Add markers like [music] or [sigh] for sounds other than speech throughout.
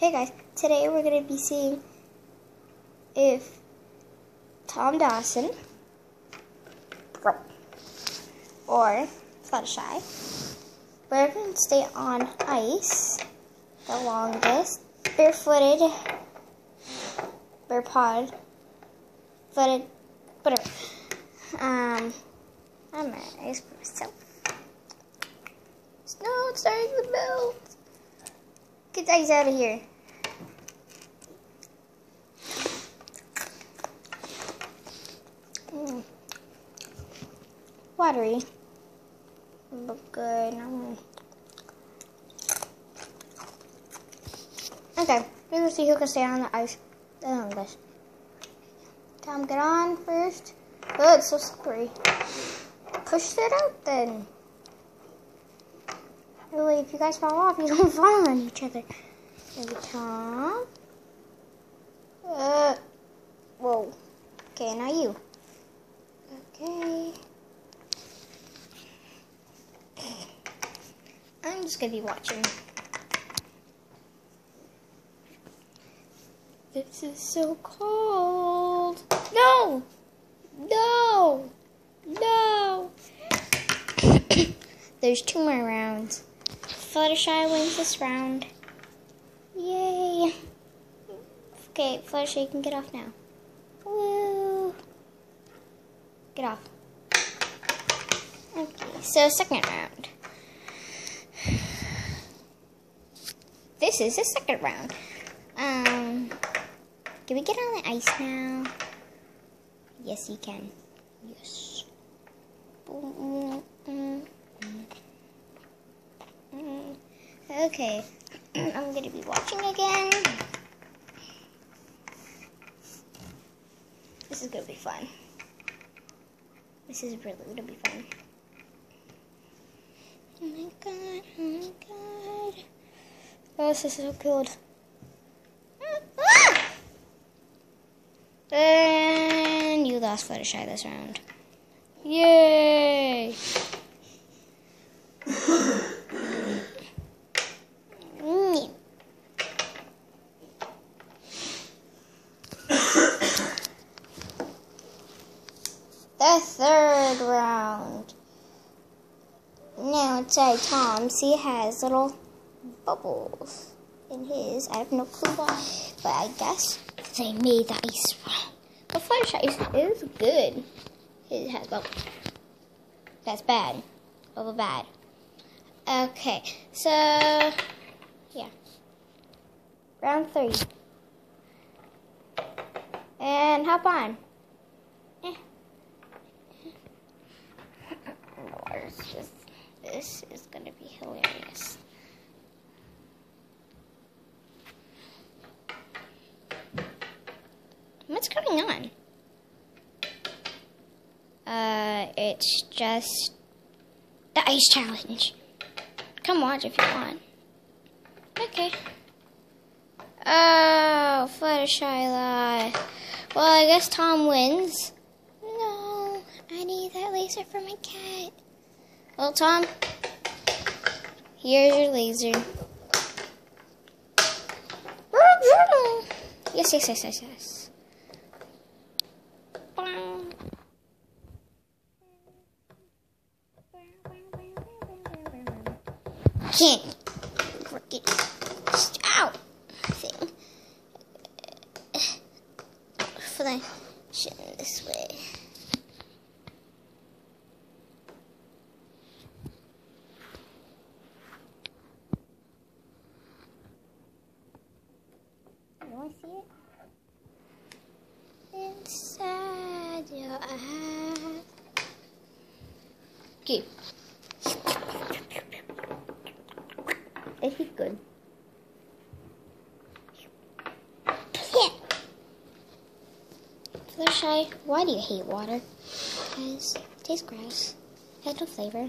Hey guys, today we're going to be seeing if Tom Dawson or Fluttershy we're going to stay on ice the longest, barefooted, bare pod, footed, whatever. Um, I'm at ice for myself. Snow, starting to melt. Get the ice out of here. Watery. Look good. Okay, we're gonna see who can stay on the ice. Tom, get on first. Oh, it's so slippery. Push it out then. Really, if you guys fall off, you don't [laughs] fall on each other. Maybe Tom. Uh, whoa. Okay, now you. Okay. I'm just gonna be watching. This is so cold. No! No! No! [coughs] There's two more rounds. Fluttershy wins this round. Yay! Okay, Fluttershy can get off now. Woo! Get off. Okay, so second round. This is the second round. Um, can we get on the ice now? Yes, you can. Yes. Okay, [clears throat] I'm gonna be watching again. This is gonna be fun. This is really gonna be fun. Oh my god, oh my god. This is so good. Ah! And you lost Fluttershy this round. Yay! [coughs] the third round. Now inside Tom's, he has little bubbles in his. I have no clue why, but I guess they made the ice wrong. But Fluttershy is, is good. It has bubbles. That's bad. Bubble bad. Okay, so yeah. Round three. And hop on. Eh. Just [laughs] this is gonna be hilarious. What's going on? Uh, it's just the ice challenge. Come watch if you want. Okay. Oh, Fluttershy. Well, I guess Tom wins. No, I need that laser for my cat. Well, Tom, here's your laser. Yes, yes, yes, yes, yes. Can't get out thing. For the shit this way. You want to see it? Inside your eyes. Okay. Is he good? Yeah. Fluttershy, why do you hate water? Because it tastes gross. It has no flavor.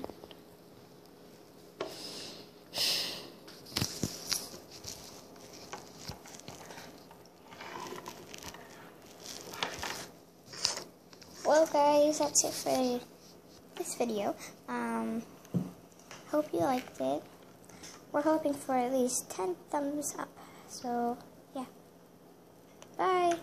Well guys, that's it for this video. Um, hope you liked it we're hoping for at least 10 thumbs up. So, yeah. Bye!